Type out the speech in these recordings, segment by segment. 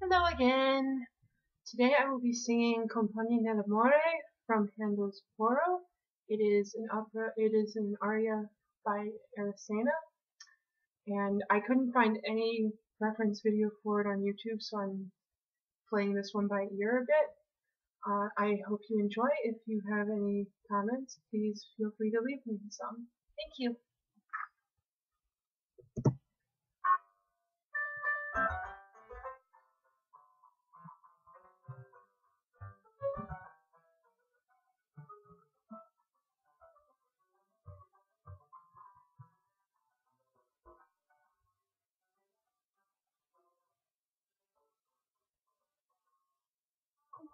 Hello again. Today I will be singing Compagni nell'amore from Handel's Poro. It is an opera. It is an aria by Erissena, and I couldn't find any reference video for it on YouTube, so I'm playing this one by ear a bit. Uh, I hope you enjoy. If you have any comments, please feel free to leave me some. Thank you.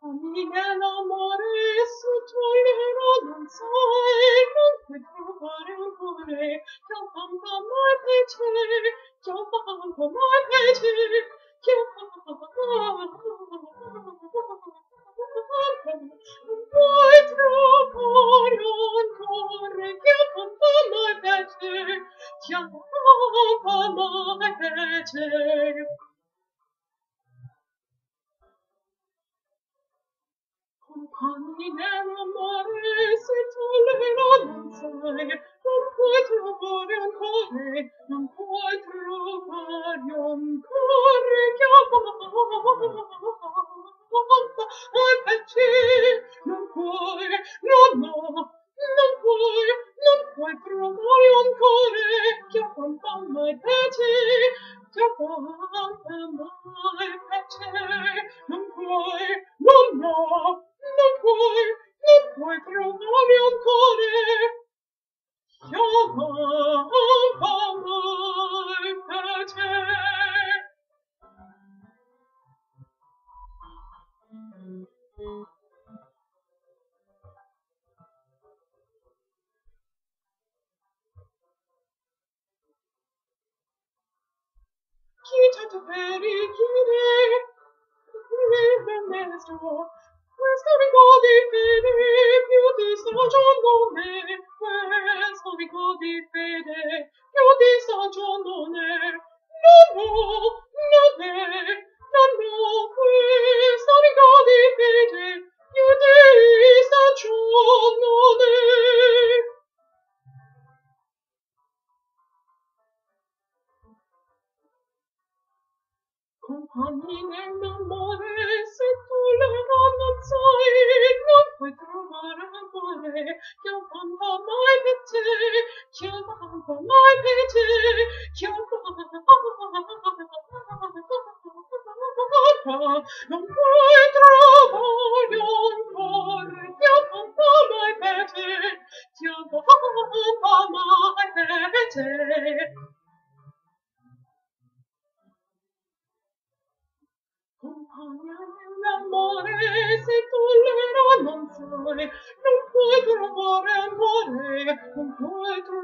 Omnia l'amores tuero non sai, non puoi trovare amore, che tanta mai pece, che tanta mai pece, che puoi trovare te, che tanta mai pece, che tanta mai pece. Tollera non puoi trovare un cuore, non puoi trovare ai non puoi, no, no, non puoi, non puoi trovare che mai mai non puoi trovare un cuore chiamava mai per te. Chi tanto veri chiede, vive mesto, Questo ricordi fede, più ti stracciando me, questo ricordi fede, più ti stracciando me, non no, non è, non ho, questo ricordi fede, più ti stracciando me. Compagni nell'amore, te, che avanza non puoi amore, che avanza mai per te, che avanza mai per te. Compagna nell'amore, se tollera non sai, non puoi trovare amore, non puoi trovare